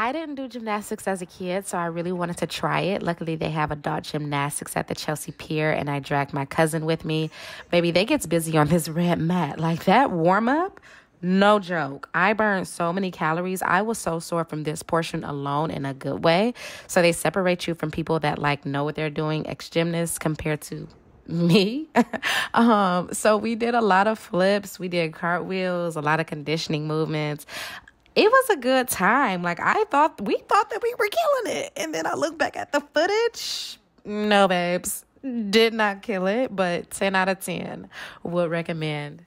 I didn't do gymnastics as a kid, so I really wanted to try it. Luckily, they have adult gymnastics at the Chelsea Pier, and I dragged my cousin with me. Baby, they gets busy on this red mat. Like that warm up, no joke. I burned so many calories. I was so sore from this portion alone in a good way. So they separate you from people that like know what they're doing, ex gymnasts, compared to me. um, so we did a lot of flips, we did cartwheels, a lot of conditioning movements. It was a good time. Like I thought we thought that we were killing it. And then I look back at the footage. No, babes. Did not kill it, but 10 out of 10 would recommend.